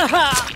Ah!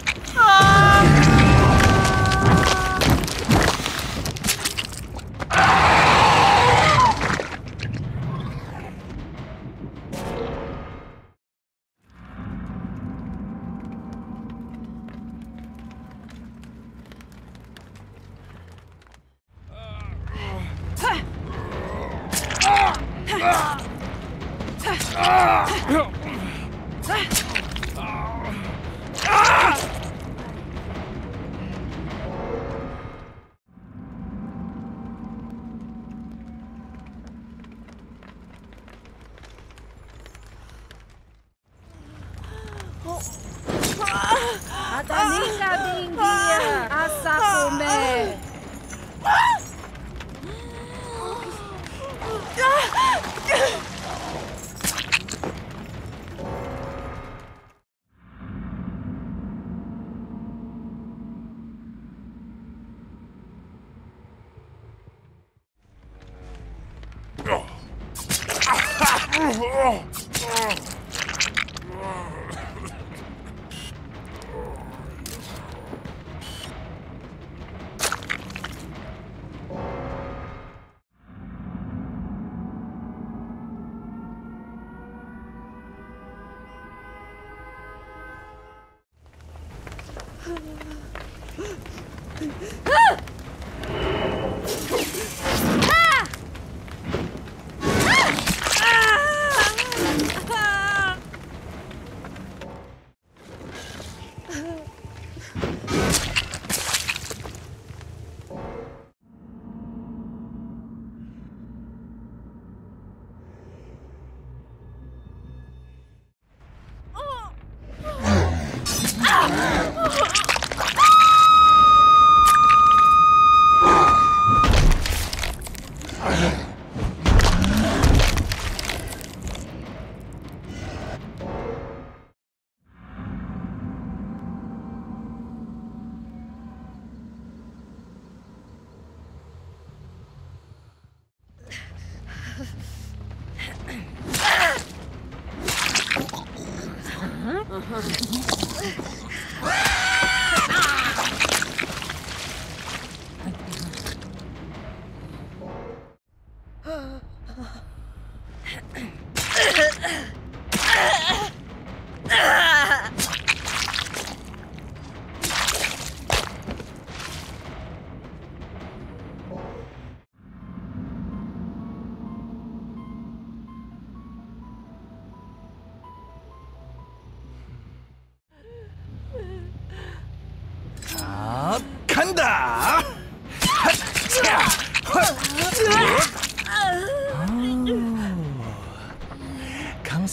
Atalinga a asacumé. Oh! 아,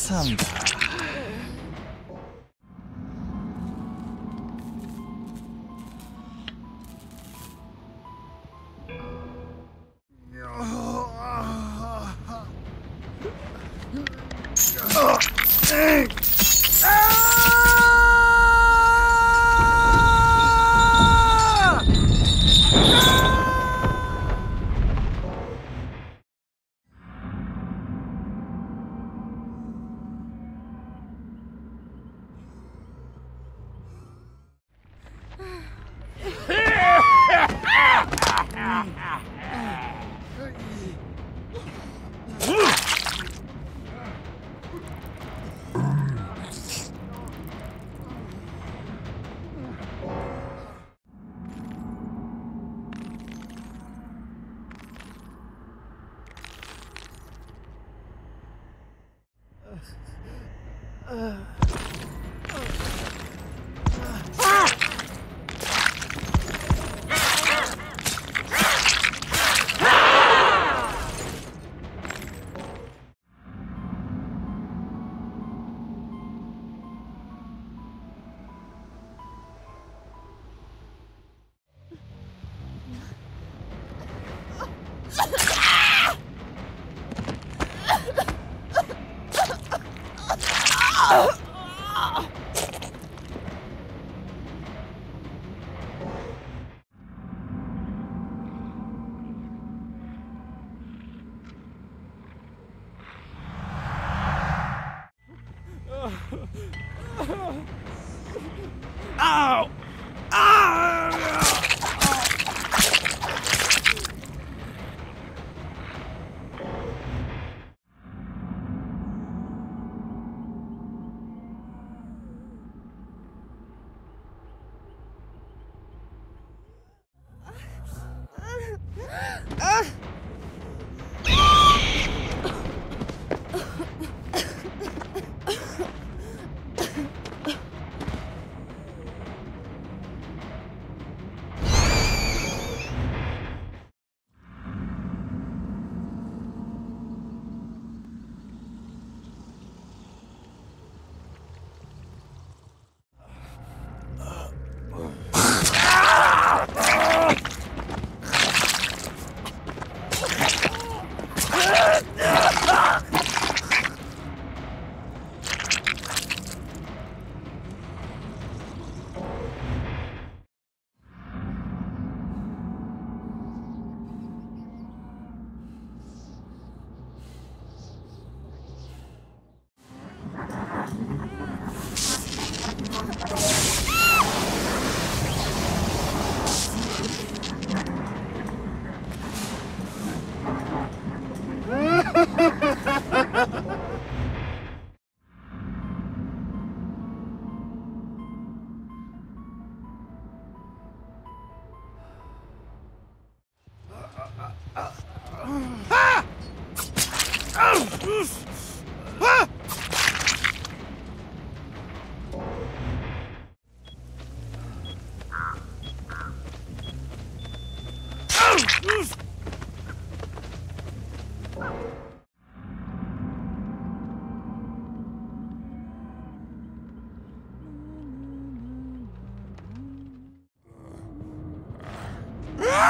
감 사. Ugh. Ow!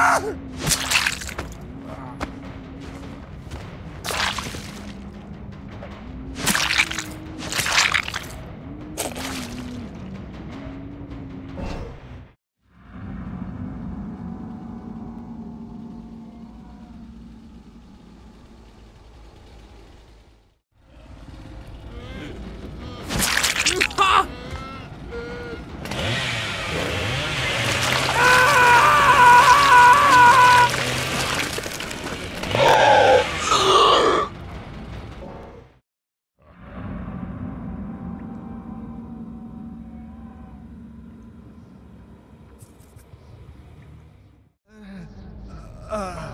ちょっと! Uh.